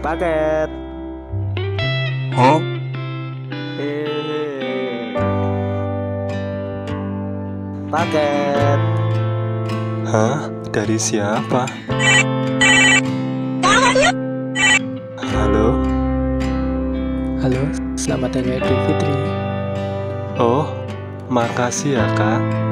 Paket. Hah? Hehehe. Paket. Hah? Dari siapa? Halo? Halo, selamat hari Idul Fitri. Oh, makasih ya kak.